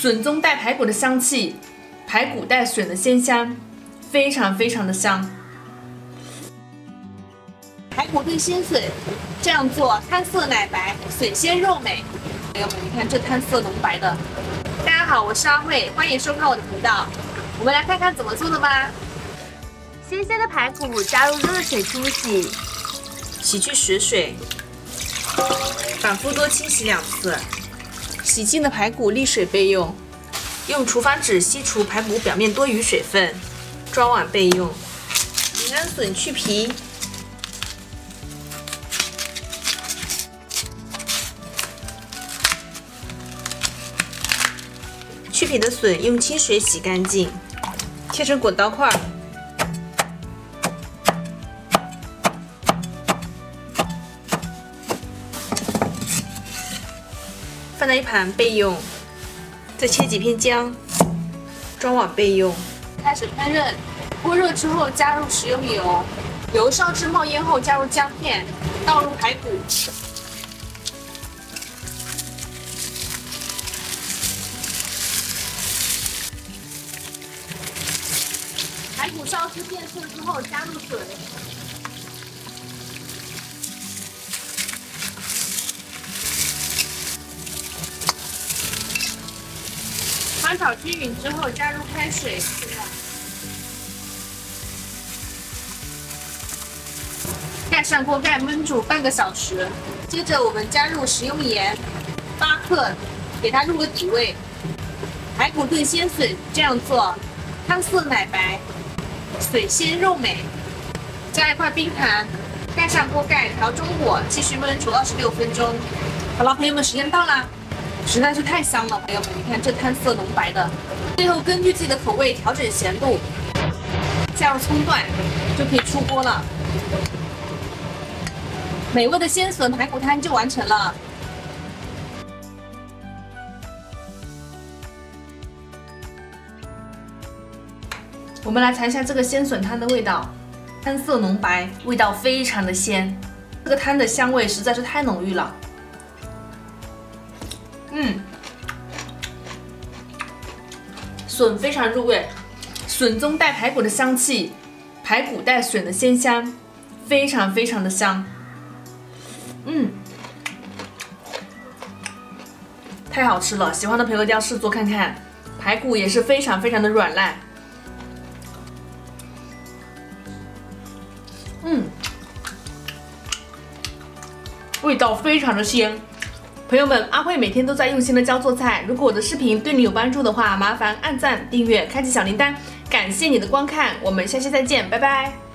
笋中带排骨的香气，排骨带笋的鲜香，非常非常的香。排骨炖鲜笋，这样做汤色奶白，笋鲜肉美。朋友们，你看这汤色浓白的。大家好，我是阿慧，欢迎收看我的频道。我们来看看怎么做的吧。新鲜的排骨加入热水冲洗，洗去血水，反复多清洗两次。洗净的排骨沥水备用，用厨房纸吸除排骨表面多余水分，装碗备用。平安笋去皮，去皮的笋用清水洗干净，切成滚刀块。放在一盘备用，再切几片姜，装碗备用。开始烹饪，锅热之后加入食用油，油烧至冒烟后加入姜片，倒入排骨，排骨烧至变色之后加入水。翻炒均匀之后，加入开水，盖上锅盖焖煮半个小时。接着我们加入食用盐八克，给它入个底味。排骨炖鲜笋这样做，汤色奶白，笋鲜肉美。加一块冰糖，盖上锅盖，调中火，继续焖煮二十六分钟。好了，朋友们，时间到啦。实在是太香了，朋友们，你看这汤色浓白的。最后根据自己的口味调整咸度，加入葱段就可以出锅了。美味的鲜笋排骨汤就完成了。我们来尝一下这个鲜笋汤的味道，汤色浓白，味道非常的鲜。这个汤的香味实在是太浓郁了。嗯，笋非常入味，笋中带排骨的香气，排骨带笋的鲜香，非常非常的香。嗯，太好吃了，喜欢的朋友一定要试做看看。排骨也是非常非常的软烂。嗯，味道非常的鲜。朋友们，阿慧每天都在用心的教做菜。如果我的视频对你有帮助的话，麻烦按赞、订阅、开启小铃铛。感谢你的观看，我们下期再见，拜拜。